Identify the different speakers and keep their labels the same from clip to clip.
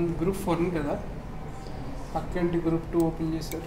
Speaker 1: మనం group four కదా పక్కంటి గ్రూప్ టూ ఓపెన్ చేశారు.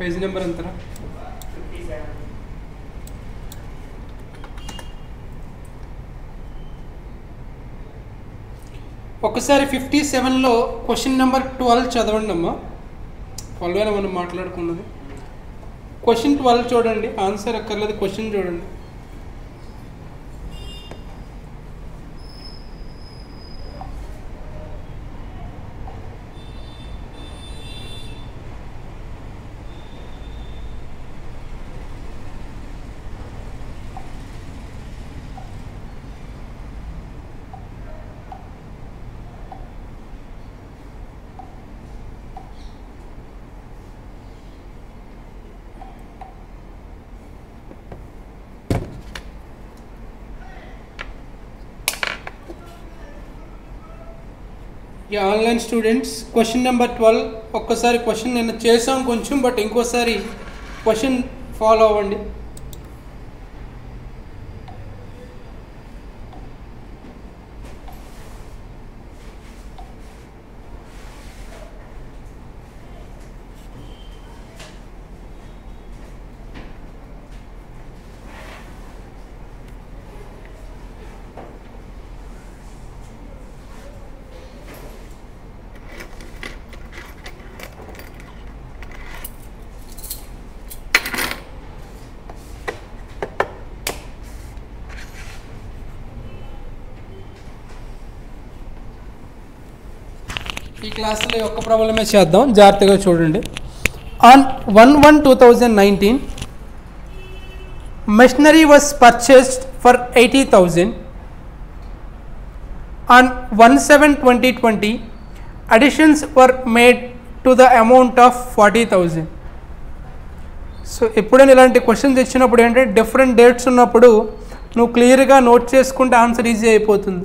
Speaker 1: Page number ఎంతరా ఒకసారి ఫిఫ్టీ సెవెన్లో క్వశ్చన్ నెంబర్ ట్వెల్వ్ చదవండి అమ్మా. ట్వెల్వ్ అయినా మనం మాట్లాడుకున్నది. క్వశ్చన్ ట్వెల్వ్ చూడండి ఆన్సర్ అక్కర్లేదు క్వశ్చన్ చూడండి. ఈ online students question number twelve ఒక్కసారి క్వశ్చన్ నేను చేసాం కొంచెం బట్ ఇంకోసారి క్వశ్చన్ ఫాలో అవ్వండి. ఈ క్లాసులో ఈ ఒక్క ప్రాబ్లమే చేద్దాం. జాగ్రత్తగా చూడండి. On one one two thousand nineteen machinery was purchased for eighty thousand on one seven twenty twenty additions were made to the amount of forty thousand so ఎప్పుడైనా ఇలాంటి క్వశ్చన్స్ ఇచ్చినప్పుడు ఏంటంటే డిఫరెంట్ డేట్స్ ఉన్నప్పుడు నువ్వు క్లియర్గా నోట్ చేసుకుంటే answer easy అయిపోతుంది.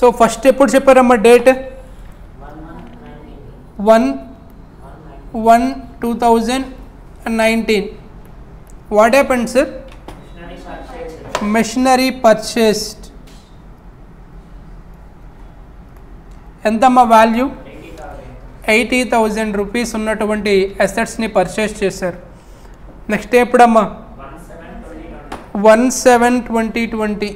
Speaker 1: So first ఎప్పుడు చెప్పారమ్మా date? One one two thousand nineteen. What happened sir machinery purchased ఎంతమ్మా వాల్యూ ఎయిటీ థౌజండ్ రూపీస్ ఉన్నటువంటి అసెట్స్ని పర్చేస్ చేశారు. Next ఎప్పుడమ్మా? One seven twenty twenty.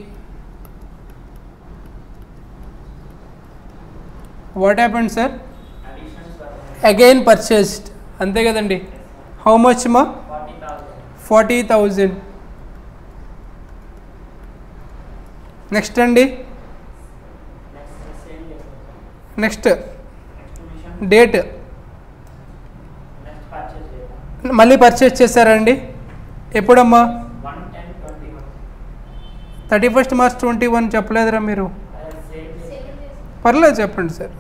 Speaker 1: What happened sir again purchased అంతే కదండి. How much మా forty thousand next అండి. Next date మళ్ళీ purchase చేశారండి. ఎప్పుడమ్మా? Thirty first March twenty one చెప్పలేదురా మీరు. పర్లేదు చెప్పండి సార్.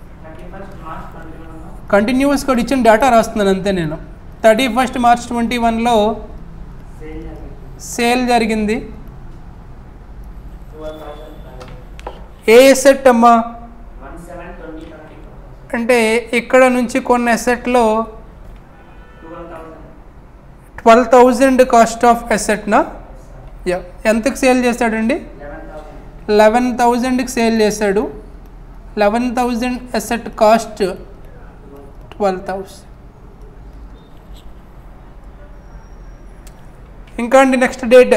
Speaker 1: కంటిన్యూస్గా ఇచ్చిన డేటా రాస్తున్నాను అంతే నేను. థర్టీ ఫస్ట్ మార్చ్ ట్వంటీ వన్లో సేల్ జరిగింది. ఏ ఎసెట్ అమ్మా? అంటే ఇక్కడ నుంచి కొన్ని ఎసెట్లో ట్వెల్వ్ థౌజండ్ కాస్ట్ ఆఫ్ ఎసెట్నా యా ఎంతకు సేల్ చేశాడండి? లెవెన్ థౌజండ్కి సేల్ చేశాడు. Eleven thousand asset cost twelve thousand. ఇంకా అండి నెక్స్ట్ డేట్.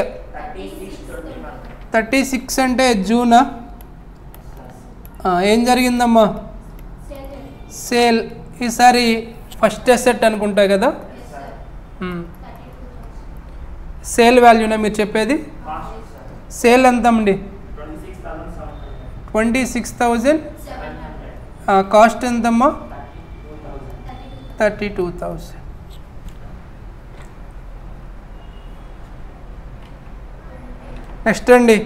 Speaker 1: థర్టీ సిక్స్ అంటే జూనా. ఏం జరిగిందమ్మా? సేల్. ఈసారి ఫస్ట్ ఎసెట్ అనుకుంటా కదా. సేల్ వాల్యూనా మీరు చెప్పేది? సేల్ ఎంత అండి ట్వంటీ సిక్స్ థౌజండ్. కాస్ట్ ఎంతమ్మా? థర్టీ టూ థౌజండ్ నెక్స్ట్ అండి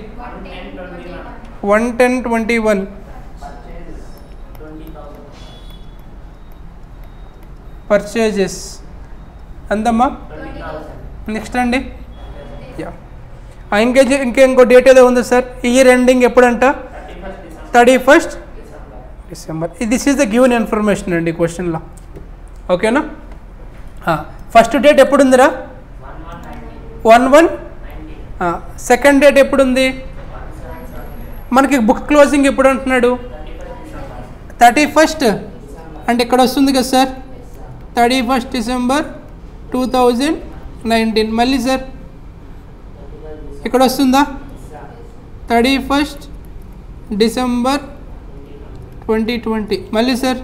Speaker 1: one ten twenty one purchases ఎంతమ్మా? నెక్స్ట్ అండి యా ఇంకా ఇంకా ఇంకో డేట్ ఏదో ఉంది sir? Year ending ఎప్పుడంట? Thirty first December this is the given information అండి క్వశ్చన్లో ఓకేనా ఫస్ట్ డేట్ ఎప్పుడుందిరా? వన్ వన్ సెకండ్ డేట్ ఎప్పుడు ఉంది మనకి బుక్ క్లోజింగ్ ఎప్పుడు అంటున్నాడు? థర్టీ ఫస్ట్ అంటే ఇక్కడ వస్తుంది కదా sir? Thirty first December two thousand nineteen మళ్ళీ సార్? ఇక్కడ వస్తుందా? Thirty first December twenty twenty. మళ్ళీ sir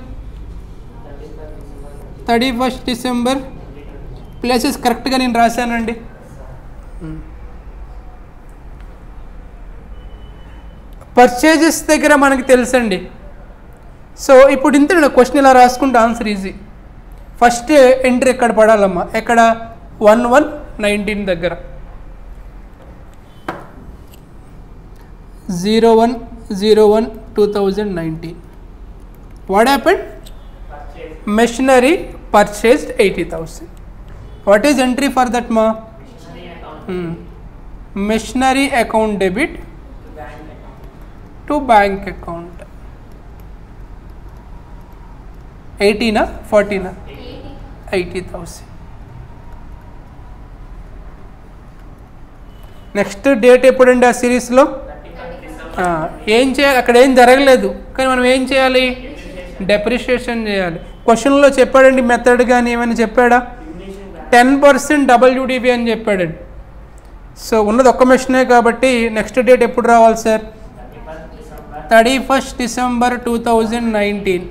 Speaker 1: thirty first December. Places కరెక్ట్గా నేను రాశానండి. పర్చేజెస్ దగ్గర మనకి తెలుసండి. సో ఇప్పుడు ఇంత క్వశ్చన్ ఇలా రాసుకుంటే ఆన్సర్ ఈజీ. ఫస్ట్ ఎంట్రీ ఎక్కడ పడాలమ్మా? ఎక్కడ? వన్ వన్ నైన్టీన్ దగ్గర. Zero one zero one two thousand nineteen. What happened machinery purchased eighty thousand what is entry for that మా machinery account debit to bank account ఎయిటీనా ఫార్టీనా eighty thousand next date ఎప్పుడండి ఆ సిరీస్లో ఏం చేయాలి? అక్కడ ఏం జరగలేదు. కానీ మనం ఏం చేయాలి? డెప్రిషియేషన్ చేయాలి. క్వశ్చన్లో చెప్పాడండి మెథడ్ కానీ ఏమైనా చెప్పాడా? టెన్ పర్సెంట్ డబ్ల్యూడిబి అని చెప్పాడండి. సో ఉన్నది ఒక్క మెషినే కాబట్టి నెక్స్ట్ డేట్ ఎప్పుడు రావాలి sir thirty first December two thousand nineteen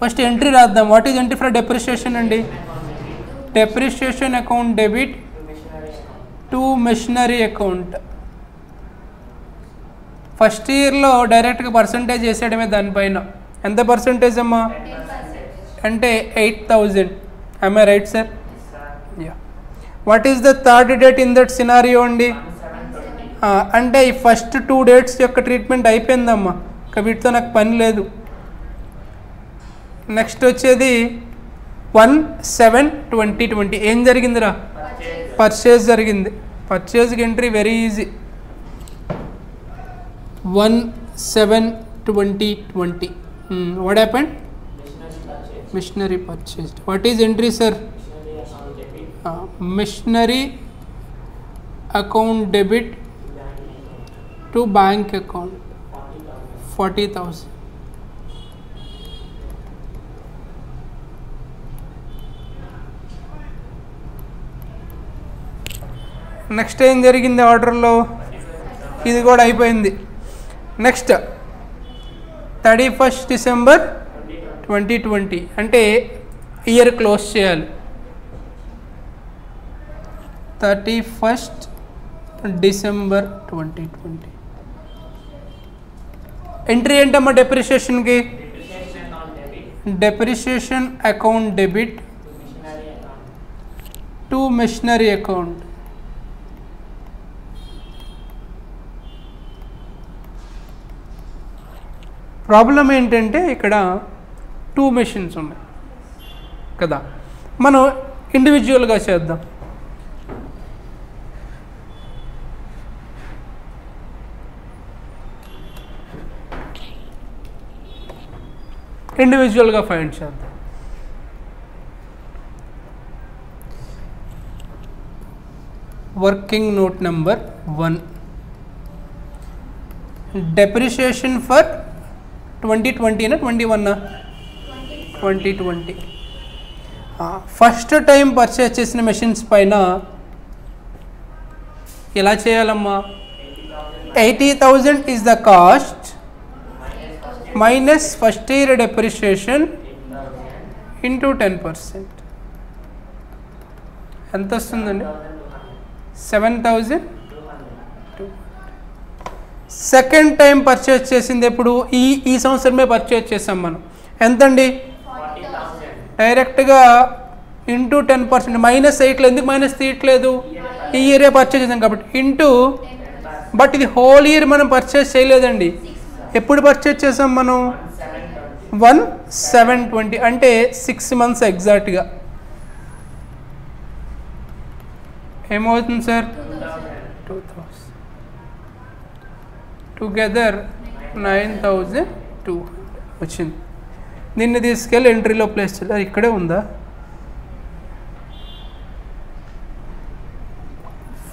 Speaker 1: first entry రాద్దాం. What is entry for depreciation అండి? Depreciation account debit to machinery account first ఇయర్లో డైరెక్ట్గా పర్సంటేజ్ చేసేయడమే దానిపైన. ఎంత పర్సంటేజ్ అమ్మా? అంటే eight thousand I right sir yeah what is the third date in that scenario అండి? ఆ, అంటే ఈ ఫస్ట్ టూ డేట్స్ యొక్క ట్రీట్మెంట్ అయిపోయిందమ్మా. ఇక వీటితో నాకు పని లేదు. నెక్స్ట్ వచ్చేది వన్ సెవెన్ ట్వంటీ ట్వంటీ ఏం జరిగిందిరా? పర్చేజ్ జరిగింది. పర్చేజ్కి entry very easy one seven twenty twenty what happened machinery purchased what is entry sir machinery account debit to bank account forty thousand next ఏం జరిగింది ఆర్డర్లో ఇది కూడా అయిపోయింది. Next thirty first December twenty twenty అంటే year close చేయాలి. Thirty first December twenty twenty entry ఏంటమ్మా డెప్రిషియేషన్కి depreciation account debit to machinery account problem ఏంటంటే ఇక్కడ టూ మెషిన్స్ ఉన్నాయి. కదా? మనం ఇండివిజువల్గా చేద్దాం. ఇండివిజువల్గా ఫైండ్ చేద్దాం. Working note number one depreciation for twenty ట్వంటీనా twenty వన్నా twenty twenty. First time purchase చేసిన మెషిన్స్ పైన ఎలా చేయాలమ్మా? Eighty thousand is the cost minus first year depreciation into ten percent. ఎంత వస్తుందండి? Seven thousand? Second time purchase చేసింది ఎప్పుడు? ఈ ఈ సంవత్సరమే పర్చేస్ చేసాం మనం. ఎంతండి? డైరెక్ట్గా ఇంటూ టెన్ పర్సెంట్. మైనస్ ఎయిట్లో ఎందుకు మైనస్ తీయట్లేదు? ఈ ఇయరే పర్చేస్ చేసాం కాబట్టి. ఇంటూ బట్ ఇది హోల్ ఇయర్ మనం పర్చేస్ చేయలేదండి. ఎప్పుడు పర్చేస్ చేసాం మనం? One seven twenty. అంటే సిక్స్ మంత్స్ ఎగ్జాక్ట్గా ఏమవుతుంది sir? Together nine thousand two వచ్చింది. నిన్ను తీసుకెళ్ళి ఎంట్రీలో ప్లేస్ చేయాలి ఇక్కడే ఉందా?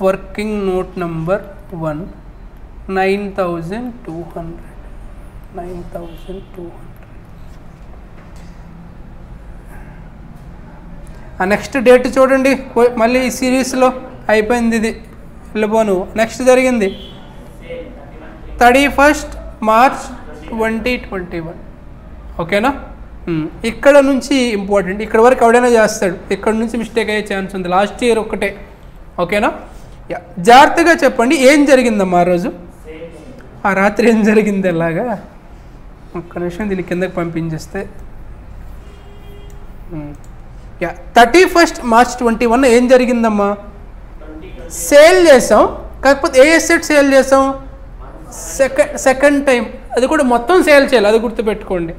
Speaker 1: Working note number one nine thousand two hundred. Nine thousand two hundred. ఆ నెక్స్ట్ డేట్ చూడండి. మళ్ళీ ఈ సిరీస్లో అయిపోయింది ఇది. వెళ్ళిపోను నెక్స్ట్ జరిగింది. Thirty first March twenty twenty one ఓకేనా. ఇక్కడ నుంచి ఇంపార్టెంట్ ఇక్కడ వరకు ఎవడైనా చేస్తాడు. ఇక్కడ నుంచి మిస్టేక్ అయ్యే ఛాన్స్ ఉంది. లాస్ట్ ఇయర్ ఒక్కటే ఓకేనా యా జాగ్రత్తగా చెప్పండి. ఏం జరిగిందమ్మా ఆ రోజు? ఆ రాత్రి ఏం జరిగింది ఎలాగా? ఒక్క నిమిషం దీని కిందకి పంపించేస్తే. Yeah thirty first March twenty one ఏం జరిగిందమ్మా? సేల్ చేసాం కాకపోతే ఏ ఎసెట్ సేల్ చేసాం సెకండ్ సెకండ్ టైం అది కూడా మొత్తం సేల్ చేయాలి అది గుర్తుపెట్టుకోండి.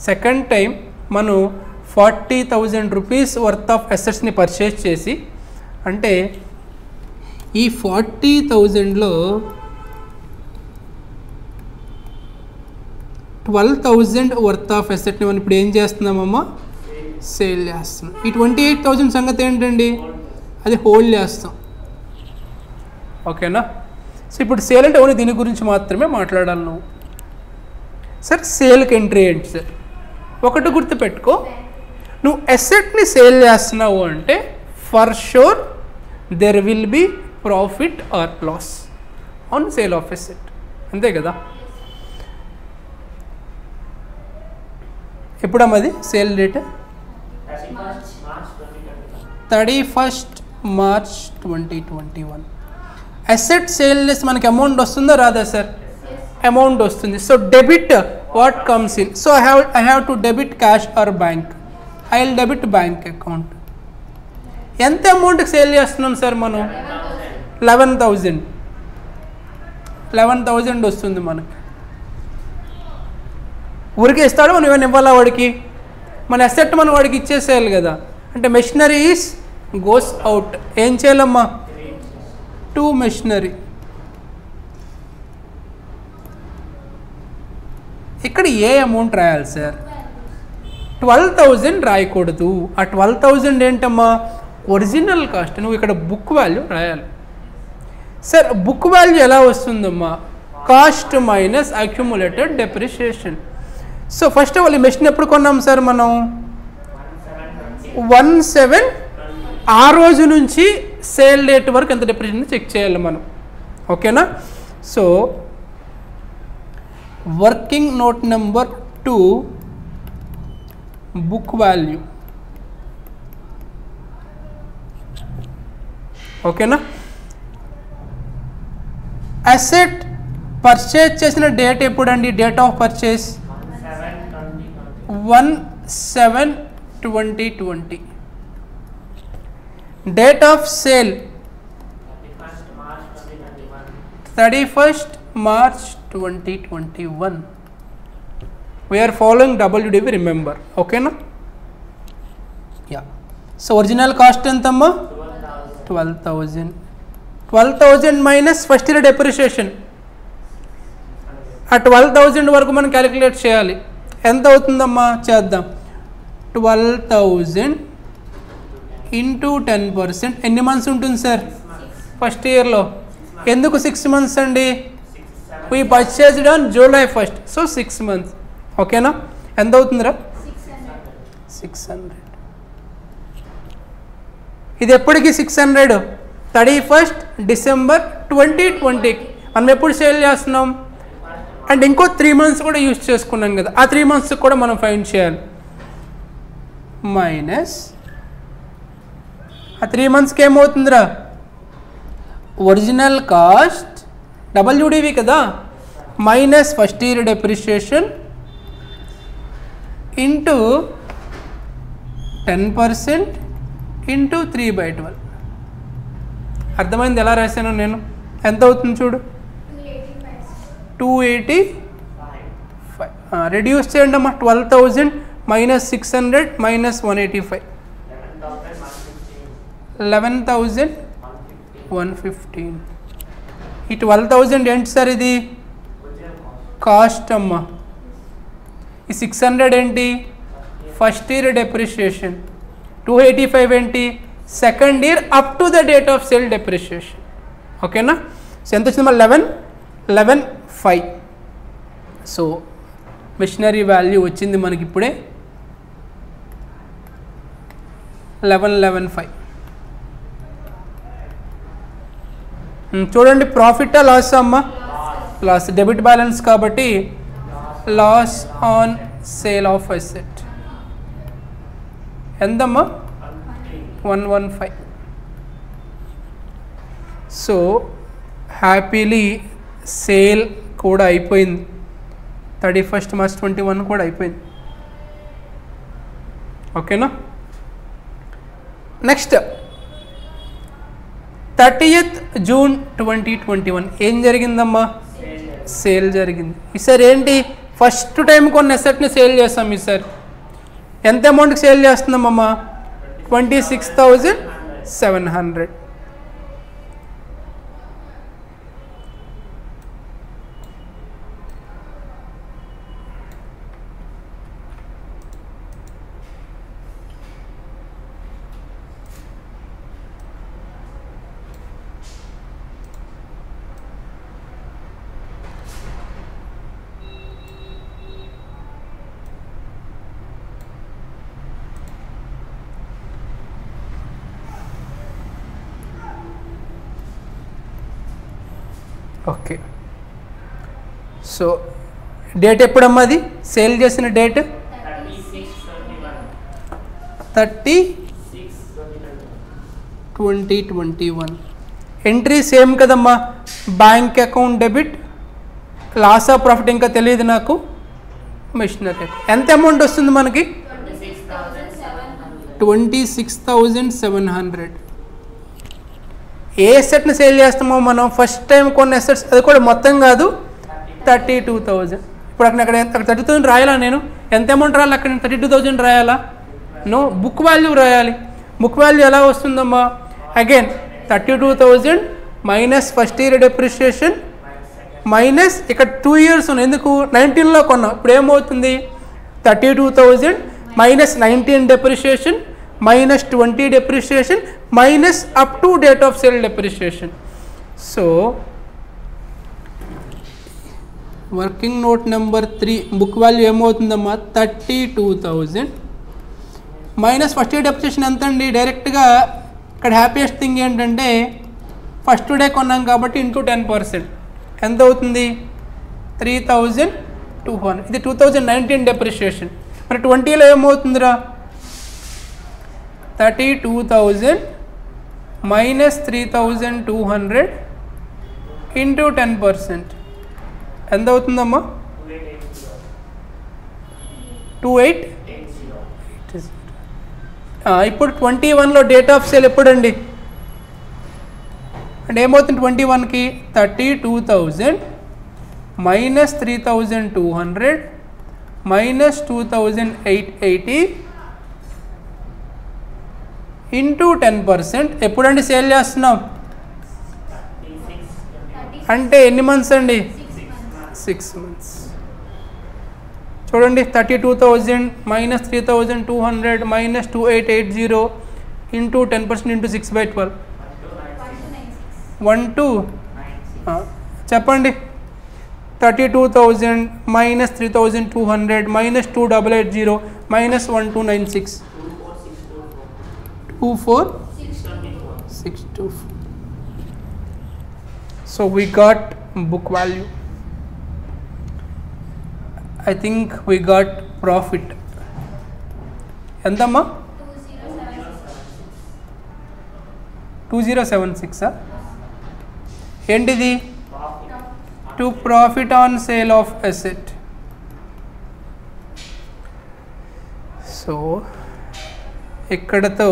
Speaker 1: సెకండ్ టైం మనం forty thousand rupees worth of అసెట్స్ని purchase చేసి అంటే ఈ ఫార్టీ థౌజండ్లో ట్వెల్వ్ థౌజండ్ వర్త్ ఆఫ్ అసెట్ని మనం ఇప్పుడు ఏం చేస్తున్నామమ్మా? సేల్ చేస్తున్నాం. ఈ ట్వంటీ ఎయిట్ థౌజండ్ సంగతి ఏంటండి? అది హోల్డ్ చేస్తాం. ఓకేనా సో ఇప్పుడు సేల్ అంటే ఓన్లీ దీని గురించి మాత్రమే మాట్లాడాలి నువ్వు. సార్ సేల్కి ఎంట్రీ ఏంటి సార్ ఒకటి గుర్తుపెట్టుకో. నువ్వు ఎసెట్ని సేల్ చేస్తున్నావు అంటే for sure there will be profit or loss on sale of asset అంతే కదా? ఎప్పుడమ్మది sale date thirty first March twenty twenty one asset sale మనకి అమౌంట్ వస్తుందా? రాదా సార్ అమౌంట్ వస్తుంది. So debit what comes in so I have I have to debit cash or bank I will debit bank account ఎంత అమౌంట్కి sale చేస్తున్నాం sir మనం? Eleven thousand eleven thousand వస్తుంది మనకి. ఊరికే ఇస్తాడు మనం ఏమైనా ఇవ్వాలా వాడికి? మన అసెట్ మనం వాడికి ఇచ్చేసేయాలి కదా. అంటే మెషినరీస్ గోస్ అవుట్ ఏం చేయాలమ్మా? To machinery. ఇక్కడ ఏ అమౌంట్ రాయాలి సార్? ట్వెల్వ్ థౌజండ్ రాయకూడదు. ఆ ట్వెల్వ్ థౌజండ్ ఏంటమ్మా? Original cost. నువ్వు ఇక్కడ బుక్ వాల్యూ రాయాలి. సార్ బుక్ వాల్యూ ఎలా వస్తుందమ్మా? Cost minus accumulated depreciation. So first of all ఈ మెషిన్ ఎప్పుడు కొన్నాం సార్ మనం? వన్ సెవెన్ ఆ రోజు నుంచి సేల్ డేట్ వరకు ఎంత డిప్రెషన్ చెక్ చేయాలి మనం. ఓకేనా? So working note number two book value. ఓకేనా? అసెట్ పర్చేజ్ చేసిన డేట్ ఎప్పుడండి? Date of purchase? One seven twenty twenty. Date of sale thirty first March twenty twenty one we're following WDV remember ఓకేనా yeah so original cost ఎంతమ్మా twelve thousand twelve thousand minus first year depreciation ఆ twelve thousand వరకు మనం calculate చేయాలి. ఎంత అవుతుందమ్మా? చేద్దాం. Twelve thousand into ten percent. ఎన్ని మంత్స్ ఉంటుంది సార్? ఫస్ట్ ఇయర్లో ఎందుకు సిక్స్ మంత్స్ అండి? We purchased on July first so six months ఓకేనా ఎంత అవుతుందిరా? సిక్స్ హండ్రెడ్ ఇది ఎప్పటికి six hundred thirty first December twenty ట్వంటీకి మనం ఎప్పుడు సేల్ చేస్తున్నాం? అండ్ ఇంకో త్రీ మంత్స్ కూడా యూజ్ చేసుకున్నాం కదా. ఆ త్రీ మంత్స్ కూడా మనం ఫైండ్ చేయాలి. మైనస్ ఆ త్రీ మంత్స్కి ఏమవుతుందిరా? ఒరిజినల్ కాస్ట్ డబ్ల్యూడివి కదా? Minus first year depreciation into ten percent into three by twelve అర్థమైంది ఎలా రాశాను నేను? ఎంత అవుతుంది చూడు? టూ ఎయిటీ ఫైవ్ రెడ్యూస్ చేయండి అమ్మా twelve thousand minus six hundred minus one eighty five eleven thousand one fifteen ఈ ట్వెల్వ్ థౌజండ్ ఏంటి సార్ ఇది? కాస్ట్ అమ్మా. ఈ సిక్స్ హండ్రెడ్ ఏంటి? First year depreciation two eighty five ఏంటి second year up to the date of sale depreciation ఓకేనా so ఎంత వచ్చింది మళ్ళీ eleven eleven five so machinery value వచ్చింది మనకి ఇప్పుడే. లెవెన్ లెవెన్ ఫైవ్ చూడండి ప్రాఫిటా లాస్ అమ్మా? లాస్ డెబిట్ బ్యాలెన్స్ కాబట్టి loss on sale of asset ఎంతమ్మా? One one five so happily sale కూడా అయిపోయింది. Thirty first March twenty one కూడా అయిపోయింది. ఓకేనా next thirtieth June twenty twenty one. ఏం జరిగిందమ్మా? సేల్ జరిగింది. ఈసారి ఏంటి? ఫస్ట్ టైం కొన్ని అసెట్ని సేల్ చేస్తాం ఈసారి. ఎంత అమౌంట్కి sale చేస్తున్నామమ్మా? Twenty six thousand seven hundred okay so date ఎప్పుడమ్మా అది? సేల్ చేసిన date? Thirty twenty twenty one. Entry same కదమ్మా? Bank account debit loss of profit ఇంకా తెలియదు నాకు. మిషనరీ ఎంత అమౌంట్ వస్తుంది మనకి? Twenty six thousand seven hundred. ఏ ఎసెట్ని సేల్ చేస్తామో మనం? ఫస్ట్ టైం కొన్ని ఎసెట్స్ అది కూడా మొత్తం కాదు. Thirty two thousand. ఇప్పుడు అక్కడ అక్కడ ఎంత థర్టీ థౌసండ్ రాయాలా నేను? ఎంత అమౌంట్ రాయాలి అక్కడ? థర్టీ టూ థౌజండ్ రాయాలా? నో బుక్ వాల్యూ రాయాలి. బుక్ వాల్యూ ఎలా వస్తుందమ్మా? Again thirty two thousand minus first year depreciation minus ఇక్కడ టూ ఇయర్స్ ఉన్నాయి. ఎందుకు? నైన్టీన్లో కొన్నాం. ఇప్పుడు ఏమవుతుంది? Thirty two thousand minus nineteen depreciation minus twenty depreciation minus up to date of sale depreciation so working note number three book value ఏమవుతుందమ్మా? Thirty two thousand. Minus first year depreciation ఎంత అండి డైరెక్ట్గా ఇక్కడ హ్యాపీయెస్ట్ థింగ్ ఏంటంటే first day కొన్నాం కాబట్టి into ten percent. ఎంత అవుతుంది? Three thousand two hundred. ఇది టూ థౌజండ్ నైన్టీన్ డెప్రిషియేషన్ మరి ట్వంటీలో ఏమవుతుందిరా? Thirty two thousand minus three thousand two hundred into ten percent. ఎంత అవుతుందమ్మా టూ ఎయిట్ ఇప్పుడు ట్వంటీ వన్లో డేట్ ఆఫ్ సేల్ ఎప్పుడండి? అంటే ఏమవుతుంది? ట్వంటీ వన్కి thirty two thousand minus three thousand two hundred minus two thousand eight eighty into ten percent ఎప్పుడండి sale చేస్తున్నాం? అంటే ఎన్ని మంత్స్ అండి? సిక్స్ మంత్స్ చూడండి thirty two thousand minus three thousand two hundred minus two eight eight zero into ten percent into six by twelve one two చెప్పండి. Thirty two thousand minus three thousand two hundred minus two double eight zero minus one two nine six two four six two so we got book value I think we got profit ఎంతమ్మా two zero seven సిక్సా ఏంటిది to profit on sale of asset so ఇక్కడతో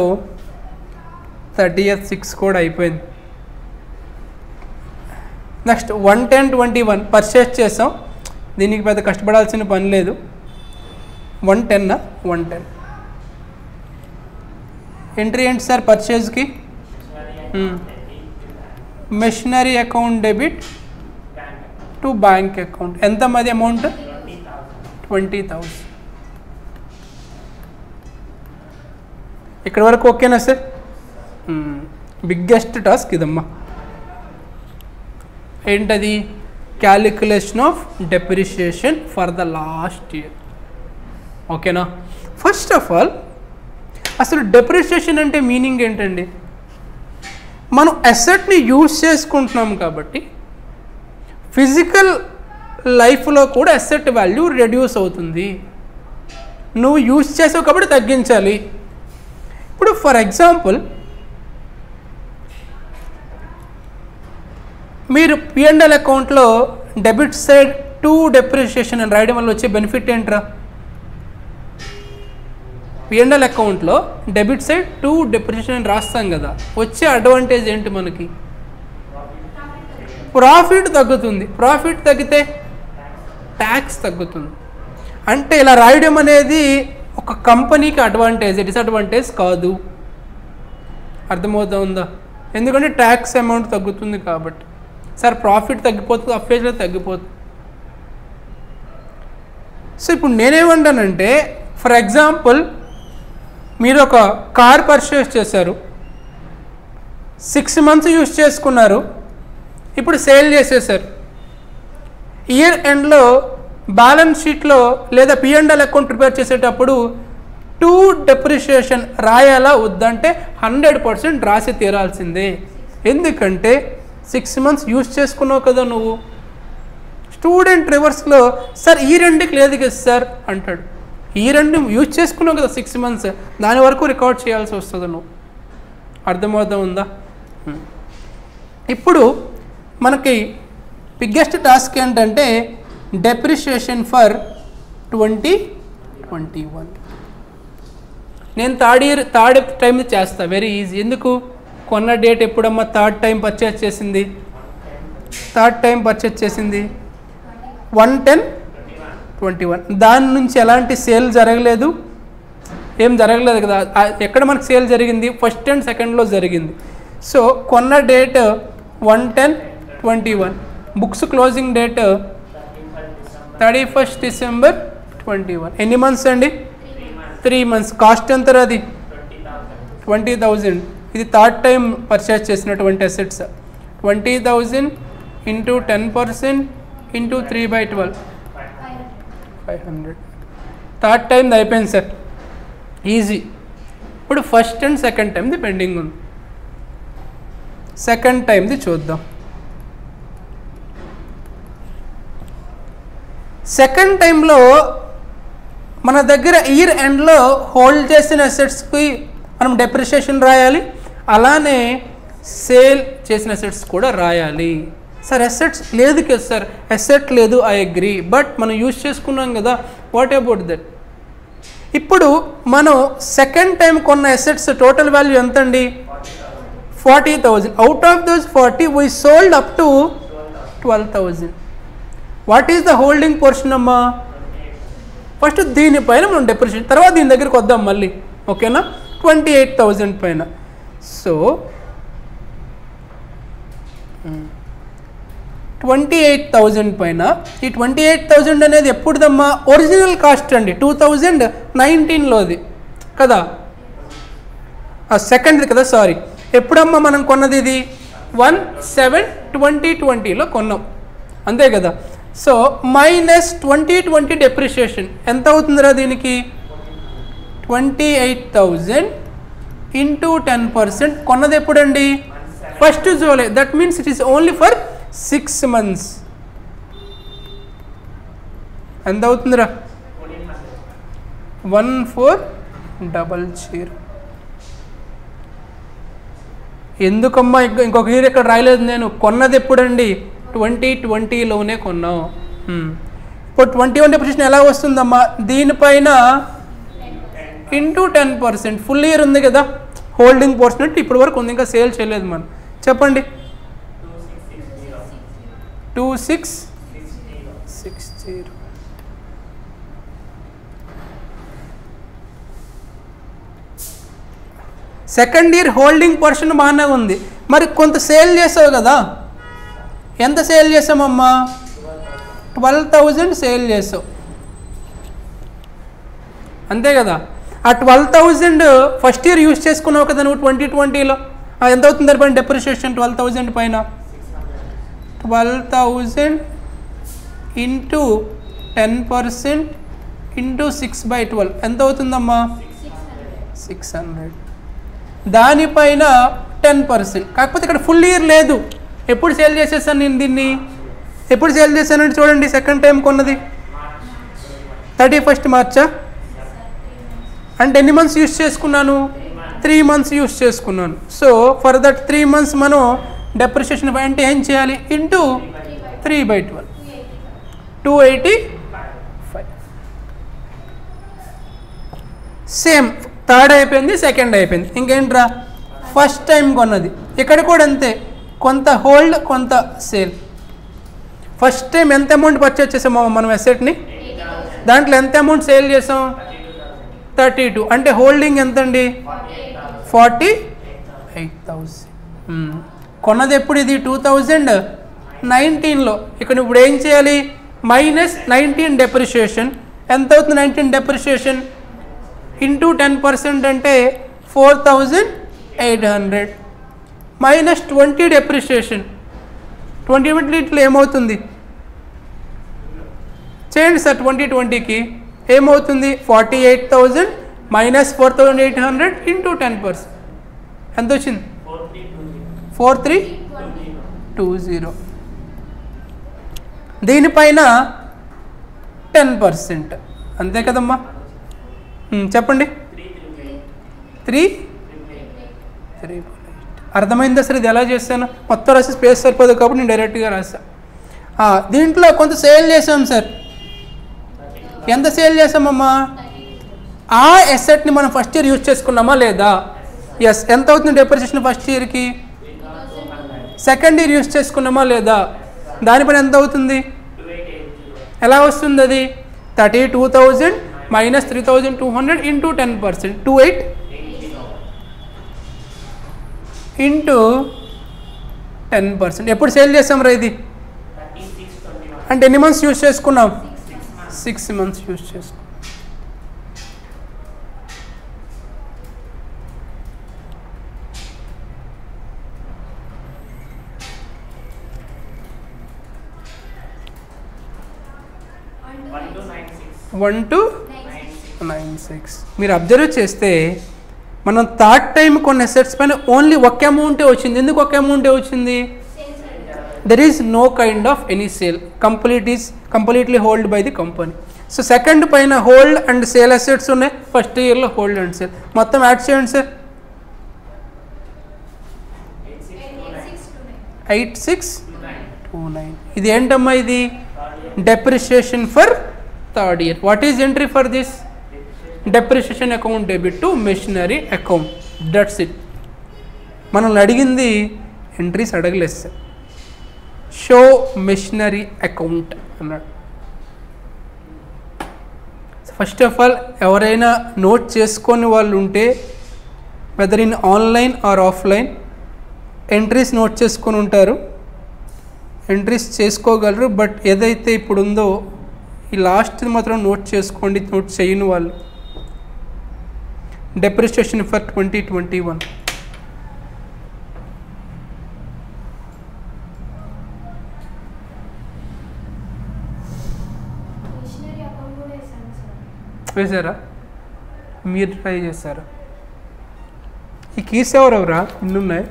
Speaker 1: thirtieth six కూడా అయిపోయింది next one ten twenty one purchase చేసాం దీనికి పెద్ద కష్టపడాల్సిన పని లేదు. వన్ టెన్నా వన్ టెన్ ఎంట్రీ ఏంటి sir పర్చేజ్కి machinery account debit to bank account ఎంత మాది అమౌంట్ ట్వంటీ థౌజండ్ ఇక్కడ వరకు ఓకేనా సార్? Hmm. బిగ్గెస్ట్ టాస్క్ ఇదమ్మా. ఏంటది? Calculation of depreciation for the last year ఓకేనా ఫస్ట్ ఆఫ్ ఆల్ అసలు డెప్రిషియేషన్ అంటే మీనింగ్ ఏంటండి? మనం అసెట్ని యూజ్ చేసుకుంటున్నాం కాబట్టి ఫిజికల్ లైఫ్లో కూడా అసెట్ వాల్యూ రెడ్యూస్ అవుతుంది. నువ్వు యూజ్ చేసావు కాబట్టి తగ్గించాలి. ఇప్పుడు ఫర్ ఎగ్జాంపుల్ మీరు పిఎండ్ఎల్ అకౌంట్లో డెబిట్ సైడ్ టూ డెప్రిషియేషన్ అని రాయడం వల్ల వచ్చే బెనిఫిట్ ఏంట్రా? పిఎండ్ఎల్ అకౌంట్లో డెబిట్ సైడ్ టూ డెప్రిషియేషన్ అని రాస్తాం కదా వచ్చే అడ్వాంటేజ్ ఏంటి మనకి? ప్రాఫిట్ తగ్గుతుంది. ప్రాఫిట్ తగ్గితే ట్యాక్స్ తగ్గుతుంది. అంటే ఇలా రాయడం అనేది ఒక కంపెనీకి అడ్వాంటేజ్ డిసడ్వాంటేజ్ కాదు. అర్థమవుతుందా? ఎందుకంటే ట్యాక్స్ అమౌంట్ తగ్గుతుంది కాబట్టి. సార్ ప్రాఫిట్ తగ్గిపోతుంది అఫేజ్లో తగ్గిపోతుంది. సో ఇప్పుడు నేనేమంటానంటే ఫర్ ఎగ్జాంపుల్ మీరు ఒక కార్ పర్చేస్ చేశారు. సిక్స్ మంత్స్ యూస్ చేసుకున్నారు. ఇప్పుడు సేల్ చేసేసారు. ఇయర్ ఎండ్లో బ్యాలెన్స్ షీట్లో లేదా P and L account prepare చేసేటప్పుడు టూ డెప్రిషియేషన్ రాయాలా వద్దంటే హండ్రెడ్ పర్సెంట్ రాసి తీరాల్సిందే. ఎందుకంటే సిక్స్ మంత్స్ యూజ్ చేసుకున్నావు కదా నువ్వు? స్టూడెంట్ రివర్స్లో సార్ ఈ రెండుకి లేదు కదా సార్ అంటాడు. ఈ రెండు యూజ్ చేసుకున్నావు కదా సిక్స్ మంత్స్ దాని వరకు రికార్డ్ చేయాల్సి వస్తుంది నువ్వు. అర్థమవుతా ఉందా? ఇప్పుడు మనకి బిగ్గెస్ట్ టాస్క్ ఏంటంటే depreciation for twenty twenty one నేను థర్డ్ ఇయర్ థర్డ్ టైం చేస్తా వెరీ ఈజీ ఎందుకు? కొన్న డేట్ ఎప్పుడమ్మా థర్డ్ టైం పర్చేస్ చేసింది? థర్డ్ టైం పర్చేస్ చేసింది? One ten? Twenty one. దాని నుంచి ఎలాంటి సేల్ జరగలేదు. ఏం జరగలేదు కదా. ఎక్కడ మనకు సేల్ జరిగింది? ఫస్ట్ అండ్ సెకండ్లో జరిగింది. సో కొన్న date one ten twenty one. Books closing date thirty first December twenty one ఎన్ని మంత్స్ అండి? త్రీ మంత్స్ కాస్ట్ ఎంత అది? ట్వంటీ థౌజండ్ ఇది థర్డ్ టైం పర్చేస్ చేసినటువంటి assets twenty thousand into ten percent into three by twelve. Five hundred. Third time అయిపోయింది sir. Easy. ఇప్పుడు first and second టైంది pending ఉంది. సెకండ్ టైంది చూద్దాం. సెకండ్ టైంలో మన దగ్గర ఇయర్ ఎండ్లో హోల్డ్ చేసిన అసెట్స్కి మనం డెప్రిషియేషన్ రాయాలి. అలానే సేల్ చేసిన అసెట్స్ కూడా రాయాలి. సార్ అసెట్స్ లేదు కదా సార్. అసెట్ లేదు ఐ అగ్రీ బట్ మనం యూజ్ చేసుకున్నాం కదా. వాట్ అబౌట్ దట్ ఇప్పుడు మనం సెకండ్ టైం కొన్న అసెట్స్ టోటల్ వాల్యూ ఎంత అండి forty thousand out of those forty we sold up to twelve thousand what is the holding portion అమ్మా ఫస్ట్ దీనిపైన మనం డెప్రిషియేషన్ తర్వాత దీని దగ్గరికి వద్దాం మళ్ళీ. ఓకేనా ట్వంటీ ఎయిట్ థౌజండ్ పైన. సో ట్వంటీ ఎయిట్ థౌజండ్ పైన. ఈ ట్వంటీ ఎయిట్ థౌజండ్ అనేది ఎప్పుడుదమ్మా? ఒరిజినల్ కాస్ట్ అండి. టూ థౌజండ్ నైన్టీన్లోది కదా? సెకండ్ది కదా సారీ ఎప్పుడమ్మా మనం కొన్నది ఇది? వన్ సెవెన్ ట్వంటీ ట్వంటీలో కొన్నాం. అంతే కదా? So minus twenty twenty depreciation ఎంత అవుతుందిరా దీనికి? Twenty eight thousand into ten percent కొన్నది ఎప్పుడండి? First July that means it is only for six months ఎంత అవుతుందిరా? వన్ ఫోర్ డబల్ జీరో ఎందుకమ్మా? ఇంకో ఇంకొక ఇయర్ ఇక్కడ రాయలేదు నేను. కొన్నది ఎప్పుడండి? ట్వంటీ ట్వంటీలోనే కొన్నాం. Hmm. ఇప్పుడు ట్వంటీ వన్ డెప్రిషియేషన్ ఎలా వస్తుందమ్మా? దీనిపైన into ten percent. Full year ఉంది కదా. హోల్డింగ్ పోర్షన్ అంటే ఇప్పటి వరకు ఉంది ఇంకా సేల్ చేయలేదు మనం. చెప్పండి. Two six six zero second year holding portion బాగానే ఉంది. మరి కొంత సేల్ చేసావు కదా. ఎంత సేల్ చేసామమ్మా? ట్వెల్వ్ థౌజండ్ సేల్ చేసావు. అంతే కదా. ఆ twelve thousand first year use చేసుకున్నావు కదా నువ్వు ట్వంటీ ట్వంటీలో ఎంత అవుతుంది పైన డెప్రిషియేషన్ ట్వెల్వ్ థౌజండ్ పైన? Twelve thousand into ten percent into six by twelve ఎంత అవుతుందమ్మా సిక్స్ హండ్రెడ్ దానిపైన టెన్ పర్సెంట్ కాకపోతే ఇక్కడ ఫుల్ ఇయర్ లేదు. ఎప్పుడు సేల్ చేసేసాను నేను దీన్ని? ఎప్పుడు సేల్ చేశానంటే చూడండి సెకండ్ టైం కొన్నది. థర్టీ ఫస్ట్ మార్చా అంటే ఎన్ని మంత్స్ యూస్ చేసుకున్నాను? త్రీ మంత్స్ యూస్ చేసుకున్నాను. So for that three months మనం డెప్రిషియేషన్ అంటే ఏం చేయాలి? Into three by twelve two eighty five same third అయిపోయింది సెకండ్ అయిపోయింది. ఇంకేంట్రా? ఫస్ట్ టైం కొన్నది. ఇక్కడ కూడా అంతే. కొంత హోల్డ్ కొంత సేల్ ఫస్ట్ టైం ఎంత అమౌంట్ పర్చేస్ చేసామో మనం ఎసెట్ని దాంట్లో ఎంత అమౌంట్ సేల్ చేసాం? Thirty two. అంటే హోల్డింగ్ ఎంత అండి ఫార్టీ ఎయిట్ థౌజండ్ కొన్నది ఎప్పుడు ఇది? టూ థౌజండ్ నైన్టీన్లో. ఇక్కడ ఇప్పుడు ఏం చేయాలి? Minus nineteen depreciation. ఎంత అవుతుంది nineteen depreciation? Into ten percent అంటే four thousand eight hundred. Minus twenty depreciation. Twenty ఇట్లా ఏమవుతుంది? చేయండి సార్ ట్వంటీ ట్వంటీకి. ఏమవుతుంది? Forty eight thousand minus four thousand eight hundred into ten percent ఎంత వచ్చింది? ఫోర్ త్రీ టూ జీరో దీనిపైన టెన్ పర్సెంట్ అంతే కదమ్మా? చెప్పండి. త్రీ త్రీ అర్థమైందా సార్? ఇది ఎలా చేశాను? మొత్తం రాసి స్పేస్ సరిపోదు కాబట్టి నేను డైరెక్ట్గా రాసా దీంట్లో కొంత సేల్ చేసాం సార్. ఎంత సేల్ చేసామమ్మా ఆ ఎసెట్ని మనం ఫస్ట్ ఇయర్ యూజ్ చేసుకున్నామా లేదా? ఎస్ ఎంత అవుతుంది డెప్రిసియేషన్ ఫస్ట్ ఇయర్కి సెకండ్ ఇయర్ యూజ్ చేసుకున్నామా లేదా? దానిపైన ఎంత అవుతుంది? ఎలా వస్తుంది అది? Thirty two thousand minus three thousand two hundred into ten percent two eight into ten percent ఎప్పుడు సేల్ చేసాం రా ఇది? అంటే ఎన్ని మంత్స్ యూజ్ చేసుకున్నాం? సిక్స్ మంత్స్ యూజ్ చేసుకో
Speaker 2: one two nine six nine six
Speaker 1: మీరు అబ్జర్వ్ చేస్తే మనం థర్డ్ టైం కొన్ని అసెట్స్ పైన ఓన్లీ ఒక అమౌంటే వచ్చింది. ఎందుకు ఒక అమౌంటే వచ్చింది? There is no kind of any sale complete is completely hold by the company so second పైన హోల్డ్ అండ్ సేల్ అసెట్స్ ఉన్నాయి ఫస్ట్ ఇయర్లో హోల్డ్ అండ్ సేల్ మొత్తం యాడ్ చేయండి sir
Speaker 2: eight six two nine
Speaker 1: eight six
Speaker 2: two nine
Speaker 1: two nine ఇది ఏంటమ్మా ఇది
Speaker 2: third year
Speaker 1: depreciation for third year what is entry for this depreciation account debit to machinery account that's it మనల్ని అడిగింది entries అడగలేదు sir show machinery account అన్నాడు. First of all ఎవరైనా note చేసుకొని వాళ్ళు ఉంటే whether in online or offline entries note చేసుకొని ఉంటారు. ఎంట్రీస్ చేసుకోగలరు బట్ ఏదైతే ఇప్పుడు ఉందో ఈ లాస్ట్ మాత్రం నోట్ చేసుకోండి నోట్ చేయని వాళ్ళు. Depreciation for twenty twenty one
Speaker 3: machinery account కూడా వేసాను సార్
Speaker 1: మీరు ట్రై చేశారా? ఈ కీస్ ఎవరెవరా? ఇన్ని ఉన్నాయి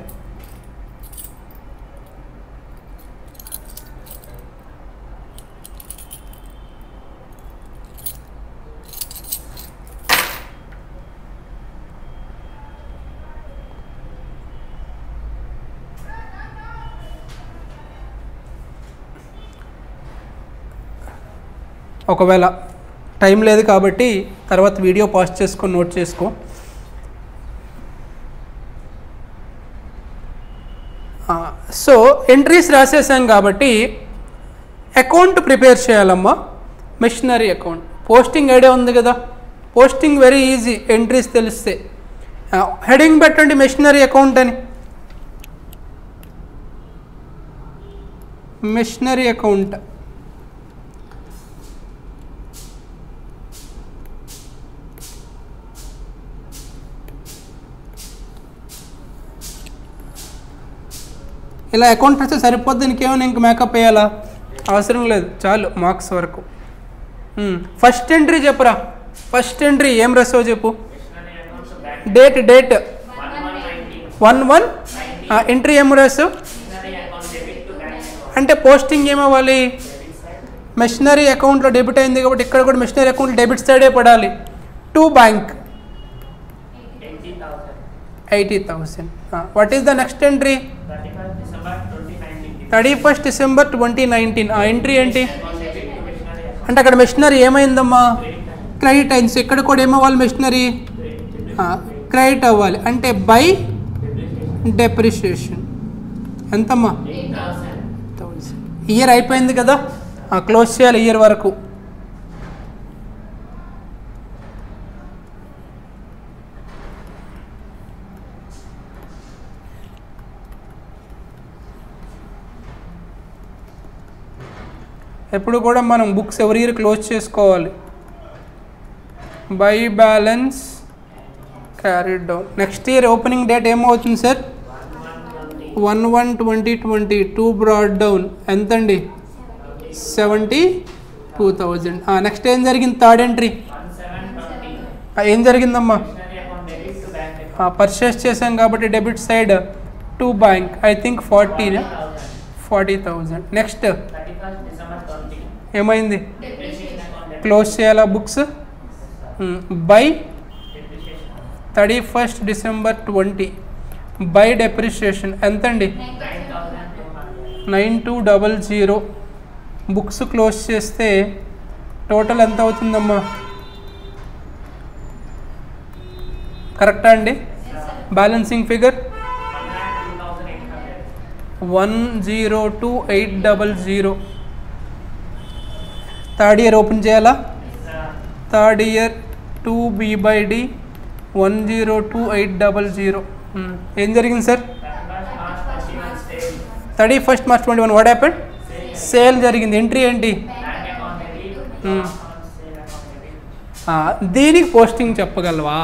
Speaker 1: ఒకవేళ టైం లేదు కాబట్టి తర్వాత వీడియో పాస్ట్ చేసుకొని నోట్ చేసుకో. సో ఎంట్రీస్ రాసేసాం కాబట్టి అకౌంట్ ప్రిపేర్ చేయాలమ్మా. Machinery account. పోస్టింగ్ ఐడియా ఉంది కదా. Posting very easy. ఎంట్రీస్ తెలిస్తే. హెడింగ్ పెట్టండి మిషనరీ అకౌంట్ అని. Machinery account. ఇలా అకౌంట్ వస్తే సరిపోద్ది ఇంకేమైనా ఇంక మేకప్ వేయాలా? అవసరం లేదు చాలు మార్క్స్ వరకు. ఫస్ట్ ఎంట్రీ చెప్పురా. ఫస్ట్ ఎంట్రీ ఏం రాసావు చెప్పు? Date date
Speaker 2: one one
Speaker 1: entry ఏం రాసావు? అంటే పోస్టింగ్ ఏమవ్వాలి మెషినరీ అకౌంట్లో డెబిట్ అయింది కాబట్టి ఇక్కడ కూడా మెషినరీ అకౌంట్ డెబిట్ సైడే పడాలి. To bank
Speaker 2: eighty
Speaker 1: eighty thousand what is the next entry
Speaker 2: thirty first December twenty nineteen
Speaker 1: thirty first December twenty nineteen. ఆ ఎంట్రీ ఏంటి? అంటే అక్కడ మెషినరీ ఏమైందమ్మా?
Speaker 2: క్రెడిట్
Speaker 1: అయింది. సో ఇక్కడ కూడా ఏమవ్వాలి మెషినరీ క్రెడిట్ అవ్వాలి. అంటే బై డెప్రిషియేషన్ ఎంతమ్మా? ఇయర్ అయిపోయింది కదా? క్లోజ్ చేయాలి. ఇయర్ వరకు. ఎప్పుడు కూడా మనం బుక్స్ ఎవరి ఇయర్ క్లోజ్ చేసుకోవాలి? By balance carried down next year opening date ఏమవుతుంది sir
Speaker 2: one one twenty
Speaker 1: twenty two brought down ఎంతండి? సెవెంటీ టూ థౌజండ్ నెక్స్ట్ ఏం జరిగింది? థర్డ్ ఎంట్రీ ఏం జరిగిందమ్మా? పర్చేస్ చేసాం కాబట్టి debit side to bank I think forty forty thousand next
Speaker 2: thirty first December twenty
Speaker 1: ఏమైంది? Close చేయాలా books? By thirty first December twenty. By depreciation. ఎంతండి?
Speaker 2: Nine two
Speaker 1: nine two double zero. Books close చేస్తే total ఎంత అవుతుందమ్మా? కరెక్టా అండి? Balancing figure?
Speaker 2: One
Speaker 1: zero two eight double zero. Third year open చేయాలా? Third year to B by D one zero two eight double zero. ఏం జరిగింది sir
Speaker 2: thirty first March twenty one stage
Speaker 1: thirty first March twenty one. What happened sale జరిగింది. Entry ఏంటి? Hmm. దీనికి posting చెప్పగలవా?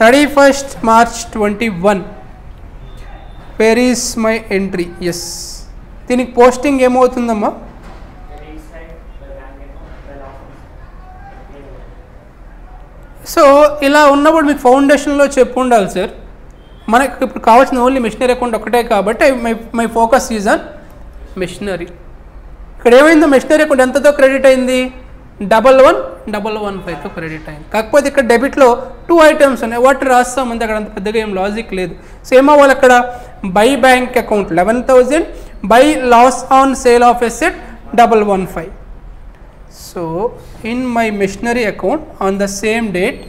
Speaker 1: Thirty first March twenty one. Where is my entry yes దీనికి posting ఏమవుతుందమ్మా? So ఇలా ఉన్నప్పుడు మీకు ఫౌండేషన్లో చెప్పు ఉండాలి సార్. మనకి ఇప్పుడు కావాల్సిన ఓన్లీ మిషనరీ అకౌంట్ ఒకటే కాబట్టి my my focus is on machinery. ఇక్కడ ఏమైందో? మిషనరీ అకౌంట్ ఎంతతో క్రెడిట్ అయింది? డబల్ వన్ డబల్ వన్ ఫైవ్తో క్రెడిట్ అయింది. కాకపోతే ఇక్కడ డెబిట్లో టూ ఐటమ్స్ ఉన్నాయి. వాటి రాస్తాం. అక్కడ అంత పెద్దగా ఏం లాజిక్ లేదు. సేమ్ అవ్వాలి అక్కడ. By bank account eleven thousand by loss on sale of asset double one five So in my machinery account on the same date,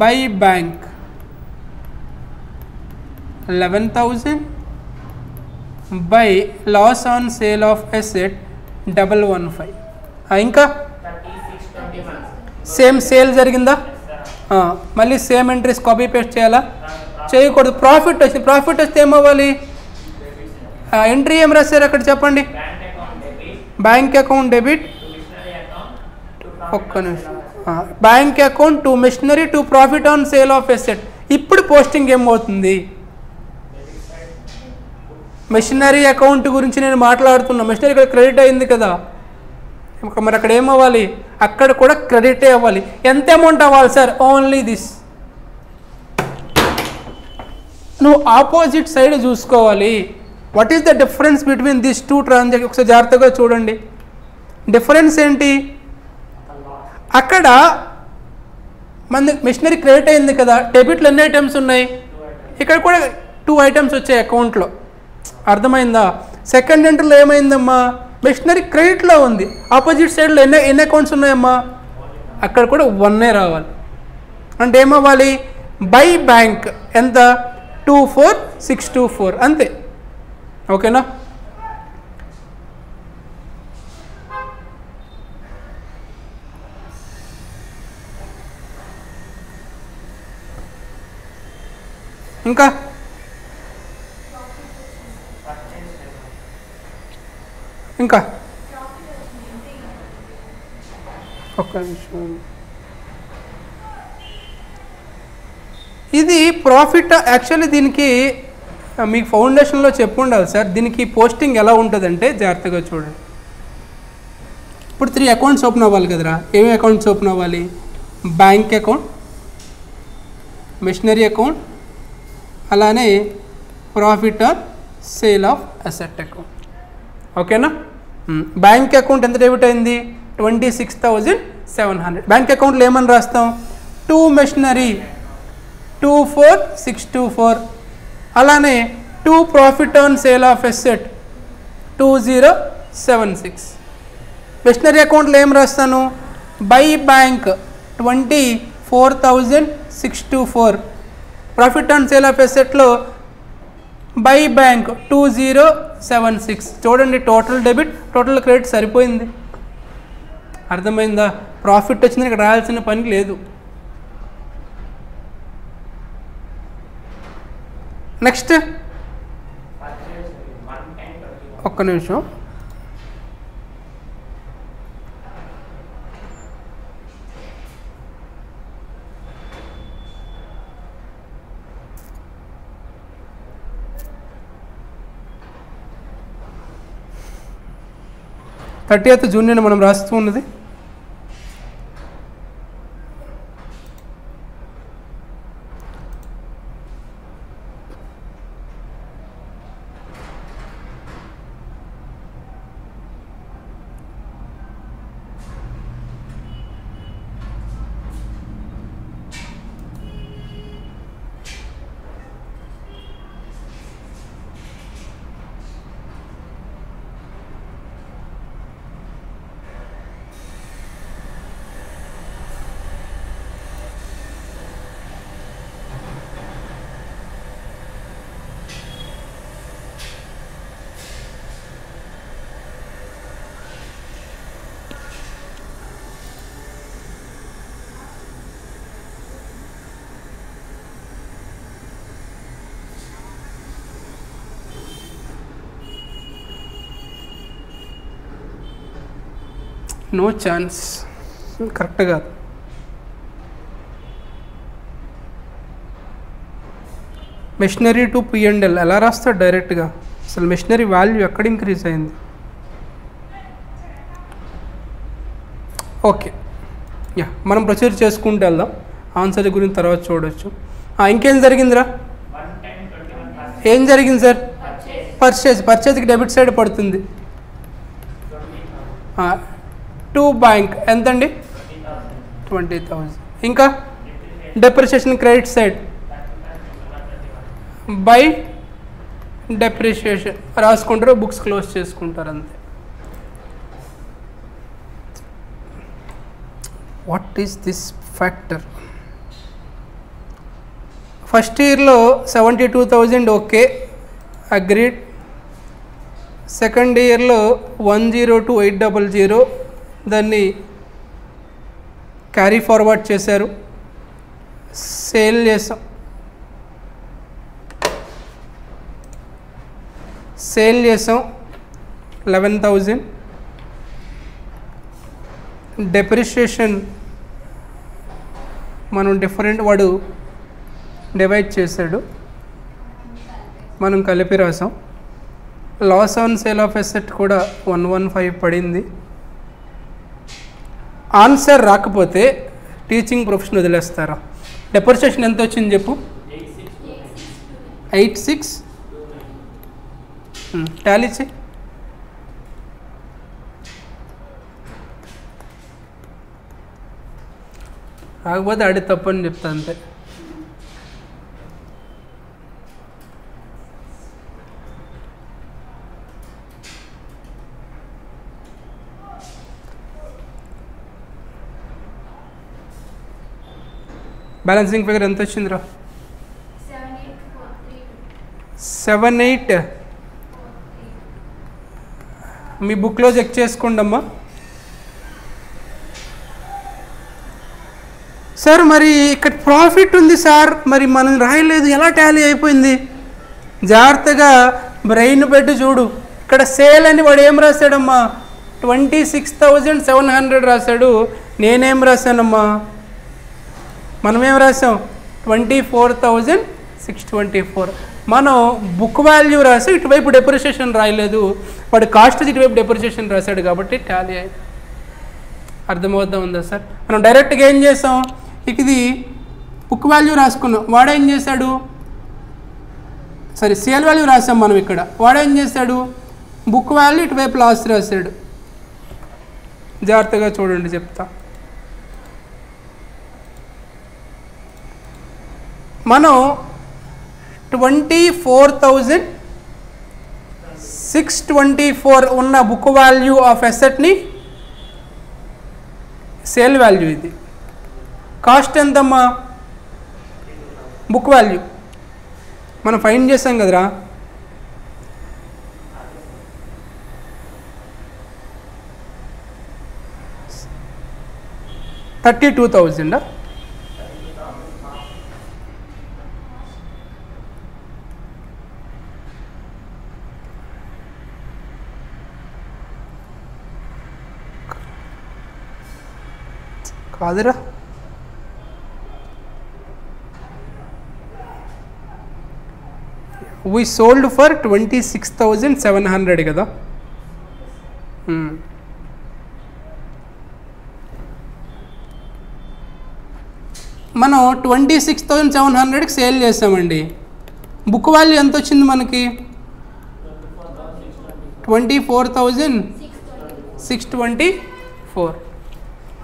Speaker 1: by bank 11,000 by loss on sale of asset double one five. Ah, ఇంకా?
Speaker 2: Thirty six
Speaker 1: same sale జరిగిందా మళ్ళీ same entries copy paste చేయాలా? చేయకూడదు. Profit వచ్చింది profit వస్తే ఏమవ్వాలి? Entry ఏం రాశారు అక్కడ చెప్పండి?
Speaker 2: బ్యాంక్ అకౌంట్ డెబిట్
Speaker 1: ఒక్క నిమిషం. Bank account to machinery to profit on sale of asset ఇప్పుడు పోస్టింగ్ ఏమవుతుంది? మిషనరీ అకౌంట్ గురించి నేను మాట్లాడుతున్నా. మిషనరీ ఇక్కడ క్రెడిట్ అయింది కదా. మరి అక్కడ ఏమవ్వాలి? అక్కడ కూడా క్రెడిటే అవ్వాలి. ఎంత అమౌంట్ అవ్వాలి సార్? ఓన్లీ దిస్ నువ్వు ఆపోజిట్ సైడ్ చూసుకోవాలి. What is the difference between this two transaction ఒకసారి జాగ్రత్తగా చూడండి. డిఫరెన్స్ ఏంటి? అక్కడ మన మిషనరీ క్రెడిట్ అయింది కదా. డెబిట్లో ఎన్ని ఐటమ్స్ ఉన్నాయి? ఇక్కడ కూడా టూ ఐటమ్స్ వచ్చాయి అకౌంట్లో అర్థమైందా? సెకండ్ ఎంట్రీలో ఏమైందమ్మా? మిషనరీ క్రెడిట్లో ఉంది. ఆపోజిట్ సైడ్లో ఎన్ని ఎన్ని అకౌంట్స్ ఉన్నాయమ్మా? అక్కడ కూడా వన్నే రావాలి. అంటే ఏమవ్వాలి? బై బ్యాంక్ ఎంత? Two four six two four అంతే. ఓకేనా? ఇంకా? ఇంకా? ఒక్క నిమిషం. ఇది ప్రాఫిట్ యాక్చువల్లీ దీనికి మీకు ఫౌండేషన్లో చెప్పు ఉండాలి సార్. దీనికి పోస్టింగ్ ఎలా ఉంటుందంటే జాగ్రత్తగా చూడండి. ఇప్పుడు త్రీ అకౌంట్స్ ఓపెన్ అవ్వాలి కదరా. ఏమి అకౌంట్స్ ఓపెన్ అవ్వాలి? బ్యాంక్ అకౌంట్ మిషనరీ అకౌంట్ అలానే profit or sale of asset account. ఓకేనా? బ్యాంక్ అకౌంట్ ఎంత డెబిట్ అయింది? Twenty six thousand seven hundred. Bank అకౌంట్లో ఏమని రాస్తాం? To machinery two four six two four. అలానే to profit on sale of asset two zero seven six machinery అకౌంట్లో ఏం రాస్తాను? By bank twenty four thousand six two four profit on sale of ఎసెట్లో by bank two zero seven six చూడండి total debit total credit సరిపోయింది. అర్థమైందా? Profit వచ్చింది ఇక్కడ రాయాల్సిన పని లేదు. నెక్స్ట్ ఒక్క నిమిషం. థర్టీ ఎయిత్ జూన్ మనం రాస్తూ ఉన్నది. No chance. కరెక్ట్ కాదు. Machinery to P and L ఎలా రాస్తాడు డైరెక్ట్గా? అసలు మెషినరీ వాల్యూ ఎక్కడ ఇంక్రీజ్ అయింది? ఓకే యా మనం ప్రొసీడ్ చేసుకుంటూ వెళ్దాం. ఆన్సర్ గురించి తర్వాత చూడొచ్చు. ఆ, ఇంకేం జరిగిందిరా? ఏం జరిగింది సార్? పర్చేజ్ పర్చేజ్కి డెబిట్ సైడ్ పడుతుంది. టూ బ్యాంక్ ఎంతండి?
Speaker 2: Twenty thousand.
Speaker 1: థౌజండ్ ఇంకా? Depreciation credit side by depreciation రాసుకుంటారు బుక్స్ క్లోజ్ చేసుకుంటారు అంతే. What is this factor first ఇయర్లో seventy two thousand okay agreed second ఇయర్లో one zero two eight double zero దాన్ని carry forward చేశారు. Sale చేసాం సేల్ చేసాం లెవెన్ థౌజండ్ డెప్రిషియేషన్ మనం డిఫరెంట్ వాడు డివైడ్ చేశాడు. మనం కలిపి రాసాం loss on sale of asset కూడా వన్ వన్ ఫైవ్ పడింది. ఆన్సర్ రాకపోతే టీచింగ్ ప్రొఫెషన్ వదిలేస్తారా? డెప్రిషియేషన్ ఎంత వచ్చింది చెప్పు?
Speaker 2: ఎయిట్ సిక్స్
Speaker 1: టాలీ చెయ్యి రాకపోతే ఆడి తప్పని చెప్తా అంతే. బ్యాలెన్సింగ్ ఫిగర్ ఎంత వచ్చిందిరా
Speaker 3: సెవెన్ ఎయిట్
Speaker 1: మీ బుక్లో చెక్ చేసుకోండి అమ్మా సార్ మరి ఇక్కడ ప్రాఫిట్ ఉంది సార్ మరి మనం రాయలేదు. ఎలా టాలీ అయిపోయింది? జాగ్రత్తగా బ్రెయిన్ పెట్టి చూడు. ఇక్కడ సేల్ అని వాడు ఏం రాశాడమ్మా? Twenty six thousand seven hundred రాశాడు. నేనేం రాశానమ్మా? మనం ఏం రాసాం twenty four thousand six twenty four మనం బుక్ వాల్యూ రాసి ఇటువైపు డెప్రిషియేషన్ రాయలేదు. వాడు కాస్ట్ ఇటువైపు డెప్రిషియేషన్ రాశాడు కాబట్టి టాలీ అయింది. అర్థమవుతా ఉందా సార్? మనం డైరెక్ట్గా ఏం చేసాం? ఇక ఇది బుక్ వాల్యూ రాసుకున్నాం. వాడేం చేశాడు? సరే సేల్ వాల్యూ రాసాం మనం ఇక్కడ. వాడేం చేశాడు? బుక్ వాల్యూ ఇటువైపు లాస్ట్ రాశాడు. జాగ్రత్తగా చూడండి చెప్తా. మనం twenty four thousand six twenty four ఉన్న బుక్ వాల్యూ ఆఫ్ ఎసెట్ని సేల్ వాల్యూ ఇది. కాస్ట్ ఎంతమ్మా? బుక్ వాల్యూ మనం ఫైన్ చేసాం కదరా? థర్టీ టూ థౌజండా కాదురా. We sold for twenty six thousand seven hundred కదా hmm. మనం ట్వంటీ సిక్స్ థౌజండ్ సెవెన్ హండ్రెడ్కి సేల్ చేసామండి. బుక్ వాల్యూ ఎంత వచ్చింది మనకి? Twenty four thousand six twenty four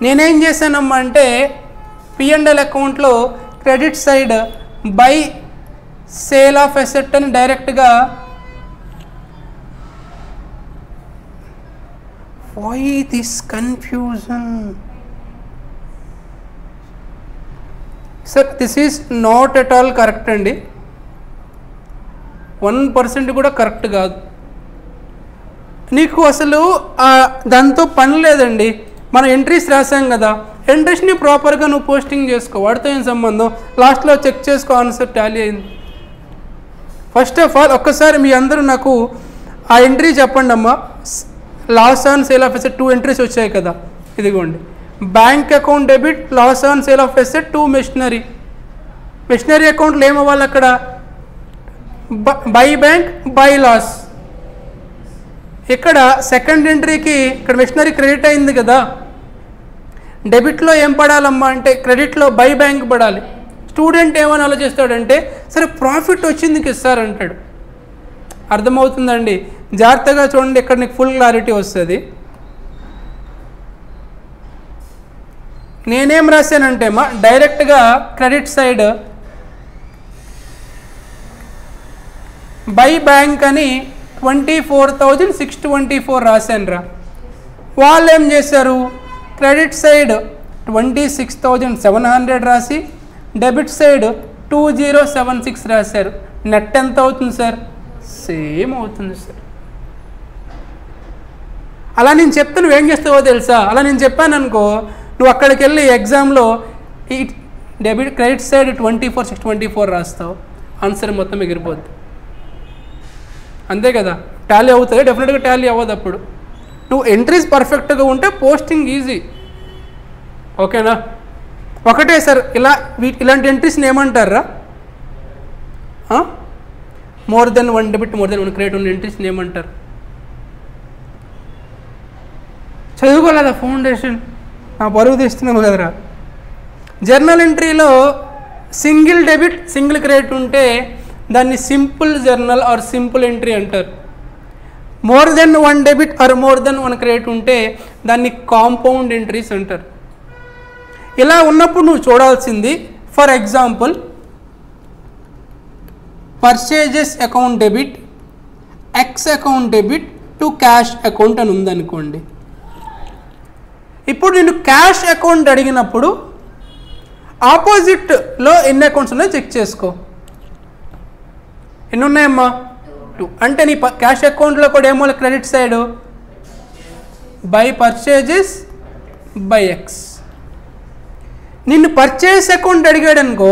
Speaker 1: నేనేం చేశానమ్మా అంటే పిఎండ్ఎల్ అకౌంట్లో credit side by sale of asset అని డైరెక్ట్గా why this confusion sir this is not at all correct అండి. వన్ పర్సెంట్ కూడా కరెక్ట్ కాదు. నీకు అసలు దాంతో పని లేదండి. మనం ఎంట్రీస్ రాసాం కదా. ఎంట్రీస్ని ప్రాపర్గా నువ్వు పోస్టింగ్ చేసుకో. వాడితో ఏం సంబంధం? లాస్ట్లో చెక్ చేసుకో ఆన్సర్ టాలీ అయింది. ఫస్ట్ ఆఫ్ ఆల్ ఒక్కసారి మీ అందరూ నాకు ఆ ఎంట్రీ చెప్పండి అమ్మా. Loss on sale of two entries వచ్చాయి కదా. ఇదిగోండి. Bank account debit loss on sale of asset to machinery machinery అకౌంట్లు ఏమవ్వాలి అక్కడ? బై బ్యాంక్ బై లాస్ ఇక్కడ సెకండ్ ఎంట్రీకి ఇక్కడ మిషనరీ క్రెడిట్ అయింది కదా. డెబిట్లో ఏం పడాలమ్మా అంటే క్రెడిట్లో బై బ్యాంక్ పడాలి. స్టూడెంట్ ఏమని ఆలోచిస్తాడంటే సరే ప్రాఫిట్ వచ్చింది సార్ ఇస్తారంటాడు అర్థమవుతుందండి? జాగ్రత్తగా చూడండి ఇక్కడ నీకు ఫుల్ క్లారిటీ వస్తుంది. నేనేం రాశానంటే మా డైరెక్ట్గా క్రెడిట్ సైడ్ బై బ్యాంక్ అని twenty four thousand six twenty four రాశానురా. వాళ్ళు ఏం చేశారు? Credit side twenty six thousand seven hundred రాసి debit side two zero seven six రాశారు. నెట్ ఎంత అవుతుంది సార్? సేమ్ అవుతుంది సార్. అలా నేను చెప్తే నువ్వేం చేస్తావో తెలుసా? అలా నేను చెప్పాను అనుకో నువ్వు అక్కడికి వెళ్ళి ఎగ్జామ్లో ఈ debit credit side twenty four six twenty four రాస్తావు. Answer మొత్తం ఎగిరిపోద్ది. అంతే కదా. టాలీ అవుతుంది? డెఫినెట్గా టాలీ అవ్వదు అప్పుడు. నువ్వు ఎంట్రీస్ పర్ఫెక్ట్గా ఉంటే పోస్టింగ్ ఈజీ. ఓకేనా? ఒకటే సార్ ఇలా వీ ఇలాంటి ఎంట్రీస్ని ఏమంటారా? More than one debit more than one credit ఉన్న ఎంట్రీస్ని ఏమంటారు? చదువుకోలేదా ఫౌండేషన్? నా పరుగు తీస్తున్నావు కదరా. జర్నల్ ఎంట్రీలో సింగిల్ డెబిట్ సింగిల్ క్రెడిట్ ఉంటే దాన్ని simple journal or simple entry అంటారు. More than one debit or more than one credit ఉంటే దాన్ని కాంపౌండ్ ఎంట్రీస్ అంటారు. ఇలా ఉన్నప్పుడు నువ్వు చూడాల్సింది for example purchases account debit X account debit to cash account అని ఉందనుకోండి. ఇప్పుడు నేను క్యాష్ అకౌంట్ అడిగినప్పుడు ఆపోజిట్లో ఎన్ని అకౌంట్స్ ఉన్నాయో చెక్ చేసుకో. ఎన్ని ఉన్నాయమ్మా టూ. అంటే నీ క్యాష్ అకౌంట్లో కూడా ఏమో credit side by purchases by X నిన్ను పర్చేస్ అకౌంట్ అడిగాడు అనుకో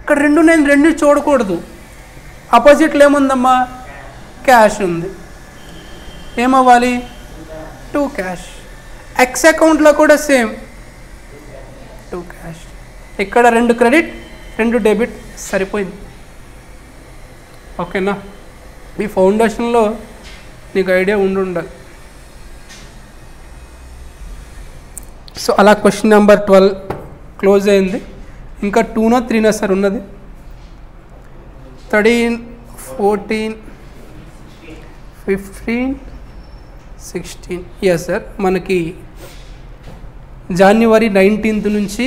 Speaker 1: ఇక్కడ రెండు నేను రెండు చూడకూడదు. అపోజిట్లో ఏముందమ్మా? క్యాష్ ఉంది. ఏమవ్వాలి? టూ క్యాష్ ఎక్స్ అకౌంట్లో కూడా సేమ్ టూ క్యాష్ ఇక్కడ రెండు క్రెడిట్ రెండు డెబిట్ సరిపోయింది. ఓకేనా? మీ ఫౌండేషన్లో నీకు ఐడియా ఉండి ఉండాలి సో అలా క్వశ్చన్ నెంబర్ ట్వెల్వ్ క్లోజ్ అయింది. ఇంకా టూనా త్రీనా సార్ ఉన్నది? Thirteen fourteen fifteen sixteen. Yes sir మనకి జనవరి నైన్టీన్త్ నుంచి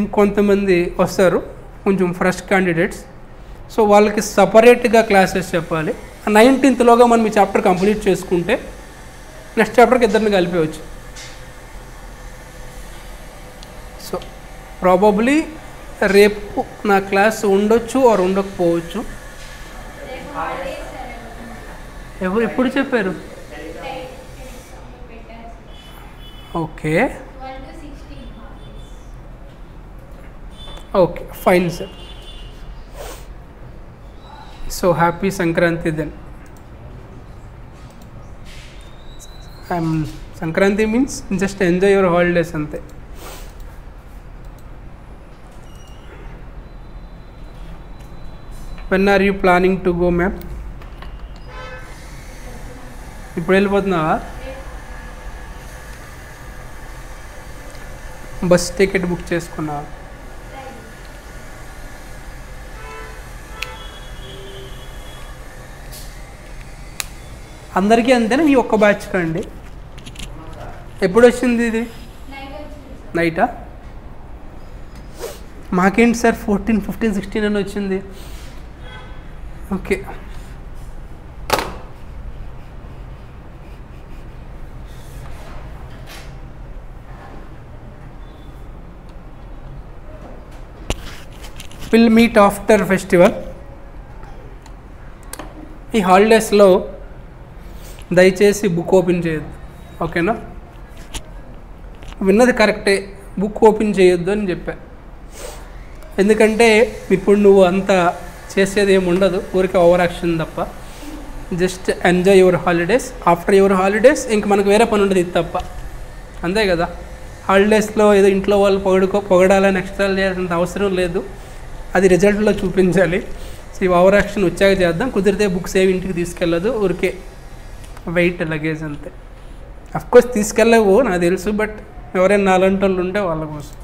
Speaker 1: ఇంకొంతమంది వస్తారు. కొంచెం ఫ్రెష్ క్యాండిడేట్స్ సో వాళ్ళకి సపరేట్గా క్లాసెస్ చెప్పాలి. నైన్టీన్త్లోగా మనం ఈ చాప్టర్ కంప్లీట్ చేసుకుంటే నెక్స్ట్ చాప్టర్కి ఇద్దరిని కలిపేయచ్చు. సో ప్రాబబ్లీ రేపు నా క్లాస్ ఉండొచ్చు ఆర్ ఉండకపోవచ్చు. ఎవరు ఎప్పుడు చెప్పారు? Okay. Okay fine sir. So happy Sankranti then I'm Sankranti means just enjoy your holidays అంతే when are you planning to go ma'am ఇప్పుడు వెళ్ళిపోతున్నావా? బస్ టికెట్ బుక్ చేసుకున్నావా? అందరికీ అంతేనా? ఈ ఒక్క బ్యాచ్ కండి ఎప్పుడు వచ్చింది ఇది?
Speaker 3: నైటా
Speaker 1: మాకేంటి సార్? ఫోర్టీన్ ఫిఫ్టీన్ సిక్స్టీన్ అని వచ్చింది. Okay. Will meet after festival ఈ హాలిడేస్లో దయచేసి బుక్ ఓపెన్ చేయొద్దు. ఓకేనా? విన్నది కరెక్టే. బుక్ ఓపెన్ చేయొద్దు అని చెప్పా. ఎందుకంటే ఇప్పుడు నువ్వు అంత చేసేది ఏమి ఉండదు. ఊరికే ఓవర్ యాక్షన్ తప్ప. Just enjoy your holidays. After your holidays ఇంక మనకు వేరే పని ఉండదు ఇది తప్ప. అంతే కదా? హాలిడేస్లో ఏదో ఇంట్లో వాళ్ళు పొగడుకో పొగడాలని ఎక్స్ట్రా చేయాల్సినంత అవసరం లేదు. అది రిజల్ట్లో చూపించాలి. సో ఈ ఓవర్ యాక్షన్ వచ్చాక చేద్దాం. కుదిరితే బుక్స్ ఏవి ఇంటికి తీసుకెళ్ళదు. ఊరికే వెయిట్ లగేజ్ అంతే. అఫ్కోర్స్ తీసుకెళ్ళవు నాకు తెలుసు బట్ ఎవరైనా నాలంటి వాళ్ళు ఉంటే వాళ్ళ కోసం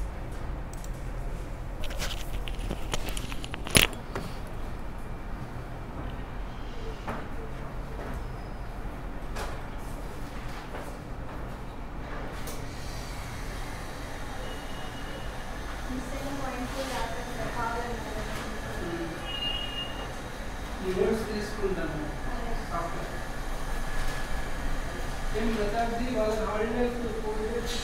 Speaker 1: తీసుకుంటాను ఏం ప్రతాప్జీ వాళ్ళ holidays four days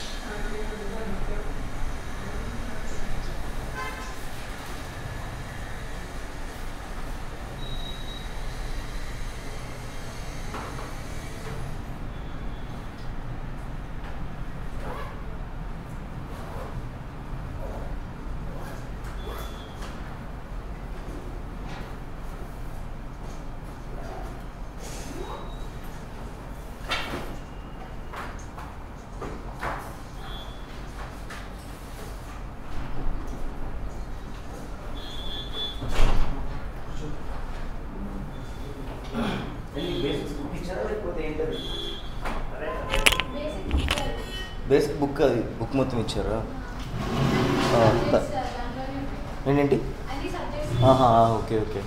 Speaker 4: basic book అది బుక్ మొత్తం ఇచ్చారా?
Speaker 3: ఏంటండి?
Speaker 4: ఆహా, okay okay.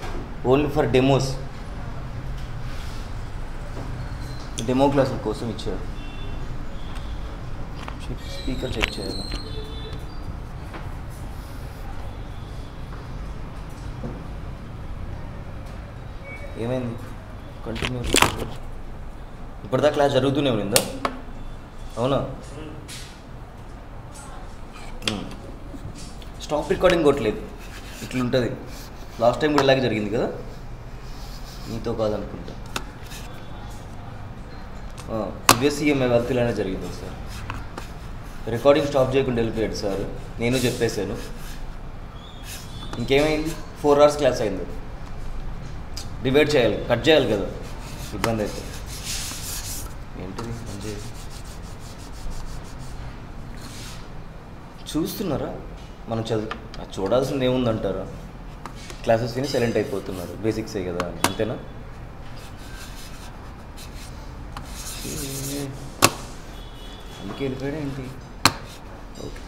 Speaker 4: Only for demos. Demo క్లాసుల కోసం ఇచ్చారు. స్పీకర్ చెక్ చేయాలి. ఏమైంది? కంటిన్యూ ఇప్పటిదా క్లాస్ జరుగుతూనే ఉందా అవునా? స్టాప్ రికార్డింగ్ కొట్టలేదు ఇట్లుంటుంది. లాస్ట్ టైం కూడా ఇలాగే జరిగింది కదా? నీతో కాదనుకుంటా. ప్రీవియస్ ఈఎంఐ జరిగింది సార్. రికార్డింగ్ స్టాప్ చేయకుండా వెళ్ళిపోయాడు సార్. నేను చెప్పేశాను. ఇంకేమైంది? ఫోర్ అవర్స్ క్లాస్ అయింది. డివైడ్ చేయాలి కట్ చేయాలి కదా. ఇబ్బంది అయితే. ఏంటిది? మంచి చూస్తున్నారా? మనం చదువు చూడాల్సింది ఏముందంటారా? క్లాసెస్ విని సైలెంట్ అయిపోతున్నారు. బేసిక్సే కదా. అంతేనా? అందుకే వెళ్ళిపోయాడా ఏంటి? ఓకే.